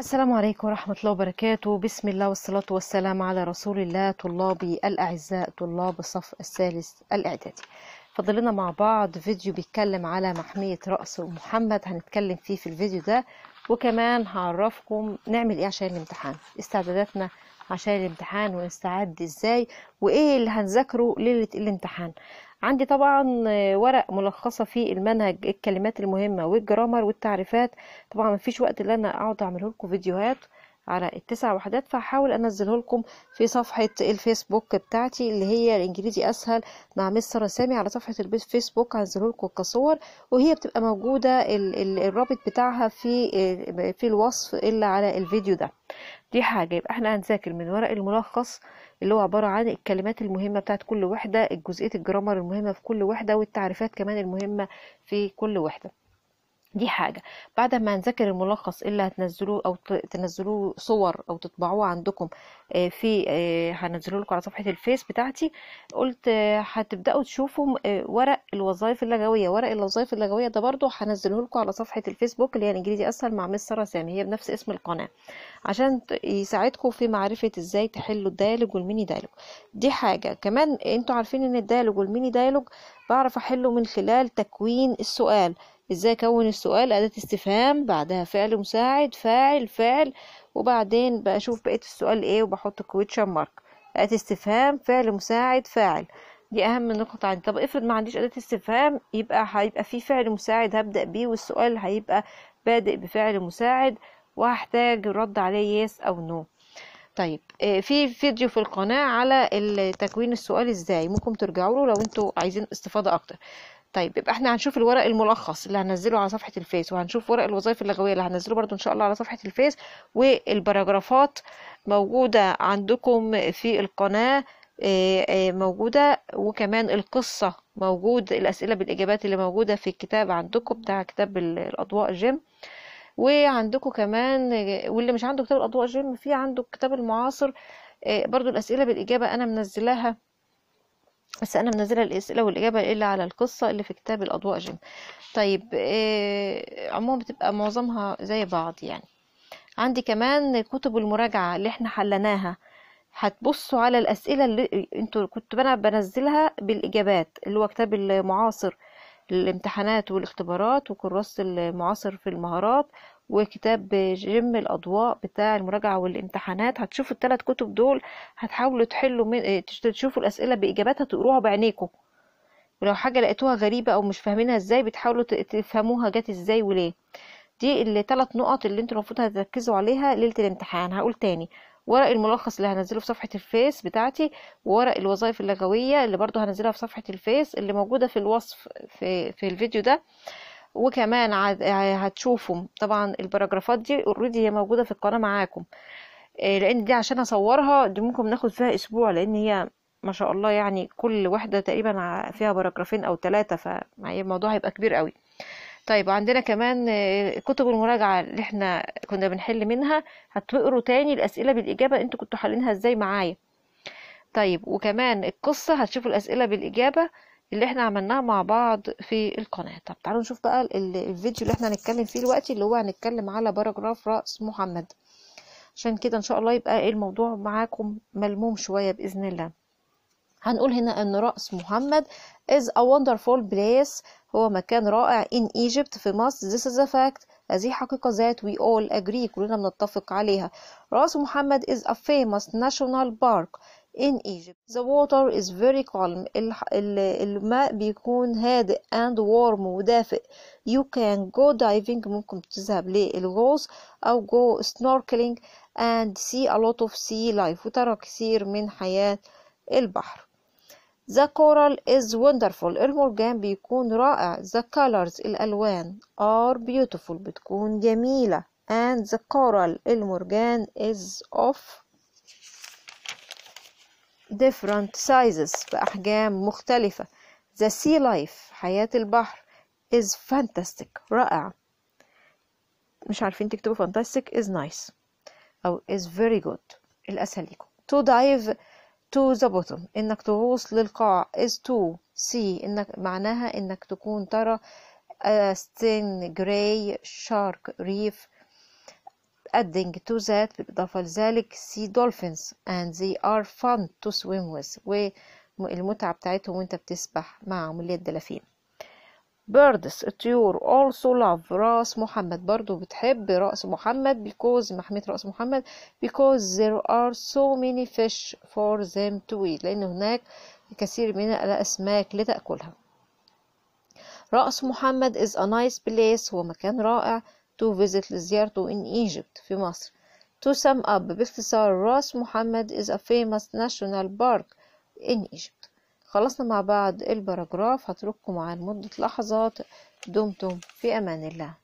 السلام عليكم ورحمة الله وبركاته. بسم الله والصلاة والسلام على رسول الله طلابي الأعزاء طلاب الصف الثالث الإعدادي. فضلنا مع بعض فيديو بيتكلم على محمية رأس محمد هنتكلم فيه في الفيديو ده. وكمان هعرفكم نعمل إيه عشان الامتحان استعداداتنا عشان الامتحان ونستعد إزاي وإيه اللي هنذاكره ليلة الامتحان. عندي طبعا ورق ملخصة في المنهج الكلمات المهمة والجرامر والتعريفات. طبعا مفيش وقت ان أنا أقعد أعمله لكم فيديوهات. على التسع وحدات فهحاول أنزله لكم في صفحة الفيسبوك بتاعتي اللي هي الإنجليزي أسهل مع مس سارة سامي على صفحة الفيسبوك هنزله لكم كصور وهي بتبقى ال الرابط بتاعها في في الوصف اللي على الفيديو ده. دي حاجة يبقى إحنا هنذاكر من ورق الملخص اللي هو عبارة عن الكلمات المهمة بتاعت كل وحدة الجزئية الجرامر المهمة في كل وحدة والتعريفات كمان المهمة في كل وحدة دي حاجة. بعد ما نذاكر الملخص اللي هتنزلوه أو تنزلوه صور أو تطبعوه عندكم في هنزله لكم على صفحة الفيس بتاعتي. قلت هتبدأوا تشوفوا ورق الوظائف اللغوية. ورق الوظائف اللغوية ده برضو هنزله لكم على صفحة الفيسبوك اللي هي الإنجليزي أسهل مع Miss سارة سامي. هي بنفس اسم القناة. عشان يساعدكم في معرفة إزاي تحلوا ال dialogue وال mini dialogue. دي حاجة. كمان أنتوا عارفين إن ال dialogue وال mini dialogue بعرف أحله من خلال تكوين السؤال. إزاي اكون السؤال؟ اداة استفهام بعدها فعل مساعد فاعل فعل وبعدين بشوف بقية السؤال إيه وبحط question mark اداة استفهام فعل مساعد فاعل. دي اهم نقطة عندي. طب افرض ما عنديش اداة استفهام يبقى هيبقى في فعل مساعد هبدأ بيه والسؤال هيبقى بادئ بفعل مساعد وهحتاج رد عليه yes أو no طيب في فيديو في القناة على تكوين السؤال إزاي؟ ممكن ترجعوا له لو أنتوا عايزين استفاضة أكتر. طيب يبقى إحنا هنشوف الورق الملخص اللي هنزله على صفحة الفيس وهنشوف ورق الوظائف اللغوية اللي هنزله برضو إن شاء الله على صفحة الفيس والباراجرافات موجودة عندكم في القناة موجودة وكمان القصة موجود الأسئلة بالإجابات اللي موجودة في الكتاب عندكم بتاع كتاب الأضواء Gem. وعندكم كمان واللي مش عنده كتاب الأضواء Gem في عنده الكتاب المعاصر برضو الأسئلة بالإجابة أنا منزلاها. بس أنا منزلة الأسئلة والإجابة إلا على القصة اللي في كتاب الأضواء جيم. طيب آه عموما بتبقى معظمها زي بعض يعني. عندي كمان كتب المراجعة اللي إحنا حلناها هتبصوا على الأسئلة اللي أنتوا كنت أنا بنزلها بالإجابات اللي هو كتاب المعاصر. للامتحانات والاختبارات وكراسة المعاصر في المهارات وكتاب Gem الأضواء بتاع المراجعة والامتحانات. هتشوفوا الثلاث كتب دول هتحاولوا تحلوا من تشوفوا الأسئلة بإجاباتها تقروها بعينيكم ولو حاجة لقيتوها غريبة أو مش فاهمينها إزاي بتحاولوا تفهموها جت إزاي وليه. دي الثلاث نقط اللي أنتوا المفروض هتركزوا عليها ليلة الامتحان. هقول تاني. ورق الملخص اللي هنزله في صفحة الفيس بتاعتي وورق الوظائف اللغوية اللي برضو هنزلها في صفحة الفيس اللي موجودة في الوصف في, في الفيديو ده. وكمان هتشوفوا طبعا الباراجرافات دي already هي موجودة في القناة معاكم. لأن دي عشان أصورها دي ممكن ناخد فيها أسبوع لأن هي ما شاء الله يعني كل واحدة تقريبا فيها باراجرافين أو ثلاثة فالموضوع هيبقى كبير قوي. طيب عندنا كمان كتب المراجعة اللي إحنا كنا بنحل منها هتقروا تاني الأسئلة بالإجابة أنتوا كنتوا حلينها إزاي معايا. طيب وكمان القصة هتشوفوا الأسئلة بالإجابة اللي إحنا عملناها مع بعض في القناة. طب تعالوا نشوف بقى الفيديو اللي إحنا هنتكلم فيه دلوقتي اللي هو هنتكلم على باراجراف رأس محمد. عشان كده إن شاء الله يبقى الموضوع معاكم ملموم شوية بإذن الله. هنقول هنا إن رأس محمد is a wonderful place هو مكان رائع in Egypt في مصر this is a fact هذه حقيقة ذات we all agree كلنا بنتفق عليها رأس محمد is a famous national park in Egypt the water is very calm الماء بيكون هادئ and warm ودافئ you can go diving ممكن تذهب للغوص أو go snorkeling and see a lot of sea life وترى كثير من حياة البحر The coral is wonderful المرجان بيكون رائع The colors الألوان are beautiful بتكون جميلة and the coral المرجان is of different sizes بأحجام مختلفة The sea life حياة البحر is fantastic رائع مش عارفين تكتبوا fantastic is nice أو is very good الأسهل لكم to dive to the bottom إنك تغوص للقاع is to see إنك معناها إنك تكون ترى stingray shark reef adding to that بالإضافة لذلك sea dolphins and they are fun to swim with والمتعة بتاعتهم وأنت بتسبح معهم اللي هي الدلافين birds الطيور also love رأس محمد برضو بتحب رأس محمد because محمية رأس محمد because there are so many fish for them to eat لأن هناك كثير من الأسماك لتأكلها رأس محمد is a nice place هو مكان رائع to visit لزيارته in Egypt في مصر to sum up باختصار رأس محمد is a famous national park in Egypt خلصنا مع بعض الباراجراف هترككم مع لمدة لحظات. دمتم في أمان الله.